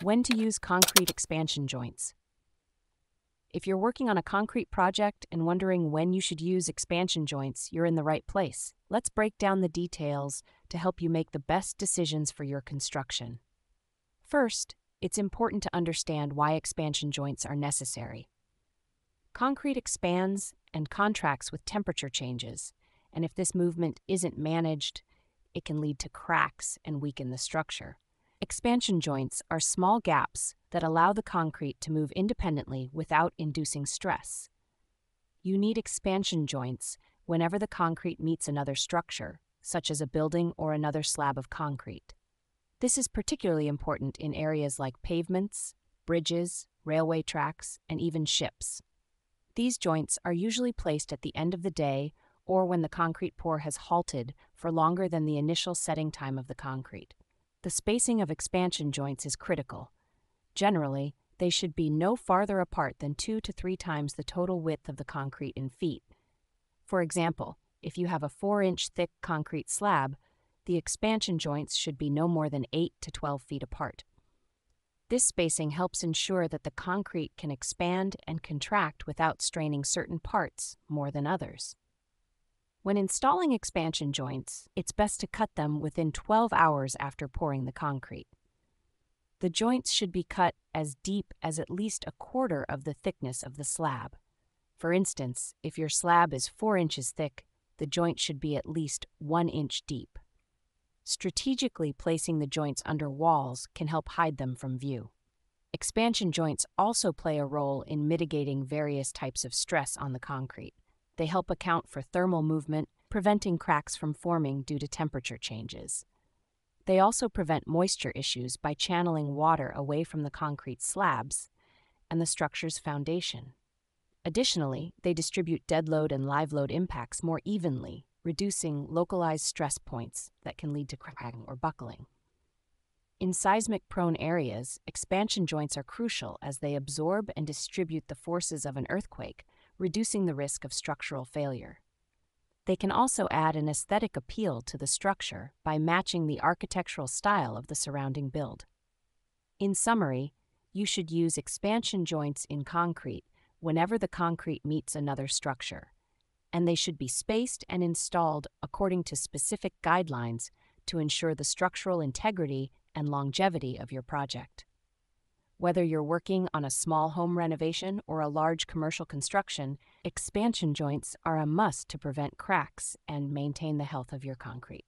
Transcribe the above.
When to use concrete expansion joints. If you're working on a concrete project and wondering when you should use expansion joints, you're in the right place. Let's break down the details to help you make the best decisions for your construction. First, it's important to understand why expansion joints are necessary. Concrete expands and contracts with temperature changes, and if this movement isn't managed, it can lead to cracks and weaken the structure. Expansion joints are small gaps that allow the concrete to move independently without inducing stress. You need expansion joints whenever the concrete meets another structure, such as a building or another slab of concrete. This is particularly important in areas like pavements, bridges, railway tracks, and even ships. These joints are usually placed at the end of the day or when the concrete pour has halted for longer than the initial setting time of the concrete. The spacing of expansion joints is critical. Generally, they should be no farther apart than two to three times the total width of the concrete in feet. For example, if you have a 4 inch thick concrete slab, the expansion joints should be no more than 8 to 12 feet apart. This spacing helps ensure that the concrete can expand and contract without straining certain parts more than others. When installing expansion joints, it's best to cut them within 12 hours after pouring the concrete. The joints should be cut as deep as at least a quarter of the thickness of the slab. For instance, if your slab is 4 inches thick, the joint should be at least 1 inch deep. Strategically placing the joints under walls can help hide them from view. Expansion joints also play a role in mitigating various types of stress on the concrete. They help account for thermal movement, preventing cracks from forming due to temperature changes. They also prevent moisture issues by channeling water away from the concrete slabs and the structure's foundation. Additionally, they distribute dead load and live load impacts more evenly, reducing localized stress points that can lead to cracking or buckling. In seismic prone areas, expansion joints are crucial as they absorb and distribute the forces of an earthquake reducing the risk of structural failure. They can also add an aesthetic appeal to the structure by matching the architectural style of the surrounding build. In summary, you should use expansion joints in concrete whenever the concrete meets another structure, and they should be spaced and installed according to specific guidelines to ensure the structural integrity and longevity of your project. Whether you're working on a small home renovation or a large commercial construction, expansion joints are a must to prevent cracks and maintain the health of your concrete.